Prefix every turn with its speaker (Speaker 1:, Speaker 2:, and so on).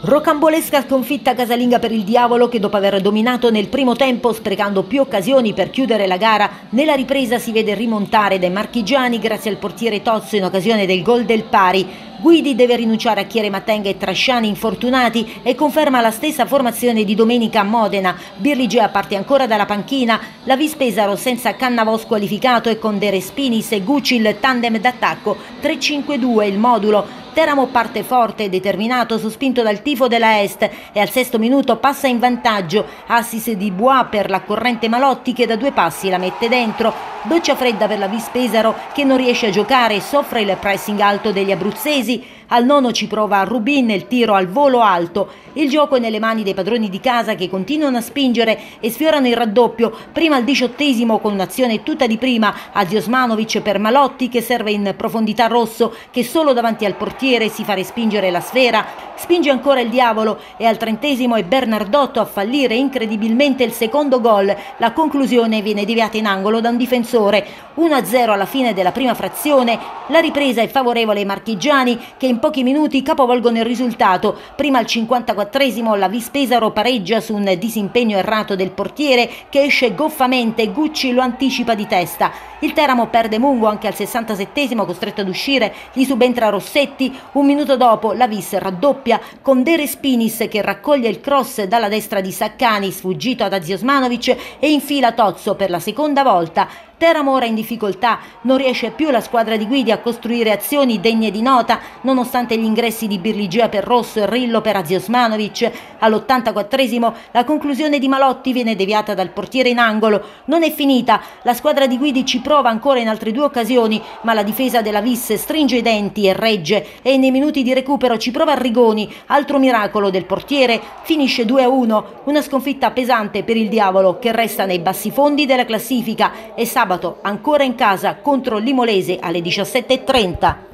Speaker 1: Rocambolesca sconfitta casalinga per il Diavolo che dopo aver dominato nel primo tempo sprecando più occasioni per chiudere la gara, nella ripresa si vede rimontare dai marchigiani grazie al portiere Tozzo in occasione del gol del pari. Guidi deve rinunciare a Chiere Matenga e Trasciani infortunati e conferma la stessa formazione di domenica a Modena. Birligea parte ancora dalla panchina, la Vispesaro senza Cannavò squalificato e con De Respinis e Gucci il tandem d'attacco 3-5-2 il modulo. Teramo parte forte e determinato, sospinto dal tifo della Est e al sesto minuto passa in vantaggio. Assis di Bois per la corrente Malotti che da due passi la mette dentro. Doccia fredda per la Vispesaro che non riesce a giocare e soffre il pressing alto degli abruzzesi. easy Al nono ci prova Rubin il tiro al volo alto. Il gioco è nelle mani dei padroni di casa che continuano a spingere e sfiorano il raddoppio. Prima al diciottesimo con un'azione tutta di prima a Diosmanovic per Malotti che serve in profondità Rosso che solo davanti al portiere si fa respingere la sfera. Spinge ancora il diavolo e al trentesimo è Bernardotto a fallire incredibilmente il secondo gol. La conclusione viene deviata in angolo da un difensore. 1-0 alla fine della prima frazione. La ripresa è favorevole ai marchigiani che in pochi minuti capovolgono il risultato. Prima al 54esimo la Vispesaro pareggia su un disimpegno errato del portiere che esce goffamente e Gucci lo anticipa di testa. Il Teramo perde Mungo anche al 67esimo costretto ad uscire, gli subentra Rossetti. Un minuto dopo la Vis raddoppia con De Respinis che raccoglie il cross dalla destra di Saccani sfuggito ad Aziosmanovic e infila Tozzo per la seconda volta. Teramo ora in difficoltà, non riesce più la squadra di Guidi a costruire azioni degne di nota, nonostante gli ingressi di Birligea per Rosso e Rillo per Aziosmanovic. All'84esimo la conclusione di Malotti viene deviata dal portiere in angolo. Non è finita, la squadra di Guidi ci prova ancora in altre due occasioni, ma la difesa della Vis stringe i denti e regge e nei minuti di recupero ci prova Rigoni, altro miracolo del portiere, finisce 2-1, una sconfitta pesante per il Diavolo che resta nei bassi fondi della classifica e sabato ancora in casa contro l'Imolese alle 17.30.